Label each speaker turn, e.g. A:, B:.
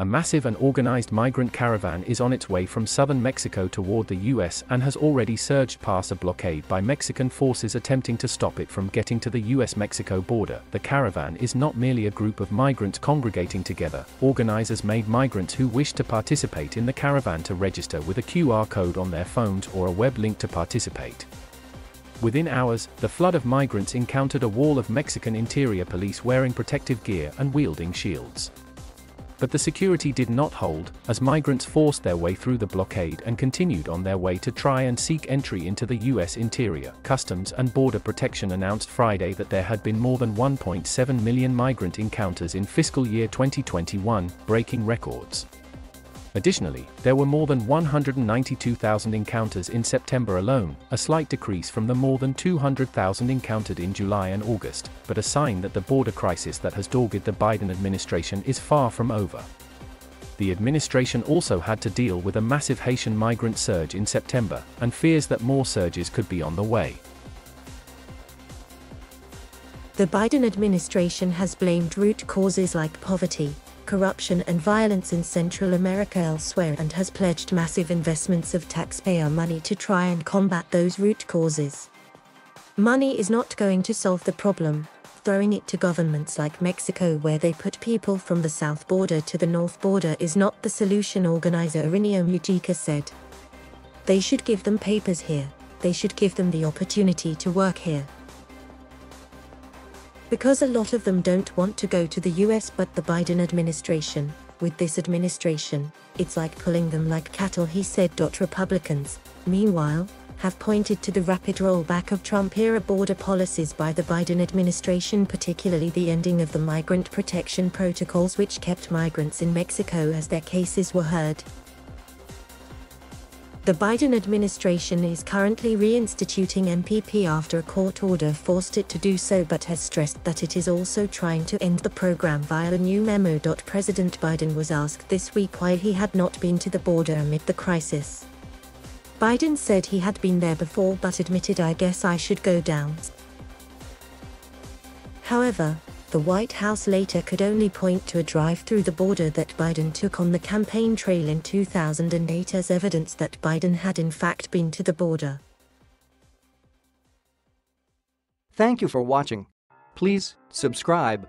A: A massive and organized migrant caravan is on its way from southern Mexico toward the US and has already surged past a blockade by Mexican forces attempting to stop it from getting to the US Mexico border. The caravan is not merely a group of migrants congregating together, organizers made migrants who wish to participate in the caravan to register with a QR code on their phones or a web link to participate. Within hours, the flood of migrants encountered a wall of Mexican interior police wearing protective gear and wielding shields. But the security did not hold, as migrants forced their way through the blockade and continued on their way to try and seek entry into the U.S. interior. Customs and Border Protection announced Friday that there had been more than 1.7 million migrant encounters in fiscal year 2021, breaking records. Additionally, there were more than 192,000 encounters in September alone, a slight decrease from the more than 200,000 encountered in July and August, but a sign that the border crisis that has dogged the Biden administration is far from over. The administration also had to deal with a massive Haitian migrant surge in September, and fears that more surges could be on the way.
B: The Biden administration has blamed root causes like poverty, corruption and violence in Central America elsewhere and has pledged massive investments of taxpayer money to try and combat those root causes. Money is not going to solve the problem, throwing it to governments like Mexico where they put people from the south border to the north border is not the solution organizer Irineo Mujica said. They should give them papers here, they should give them the opportunity to work here. Because a lot of them don't want to go to the US but the Biden administration, with this administration, it's like pulling them like cattle he said. Republicans, meanwhile, have pointed to the rapid rollback of Trump-era border policies by the Biden administration particularly the ending of the migrant protection protocols which kept migrants in Mexico as their cases were heard, the Biden administration is currently reinstituting MPP after a court order forced it to do so but has stressed that it is also trying to end the program via a new memo. President Biden was asked this week why he had not been to the border amid the crisis. Biden said he had been there before but admitted I guess I should go down. However, the White House later could only point to a drive through the border that Biden took on the campaign trail in 2008 as evidence that Biden had in fact been to the border.
C: Thank you for watching. Please subscribe